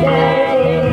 Yeah.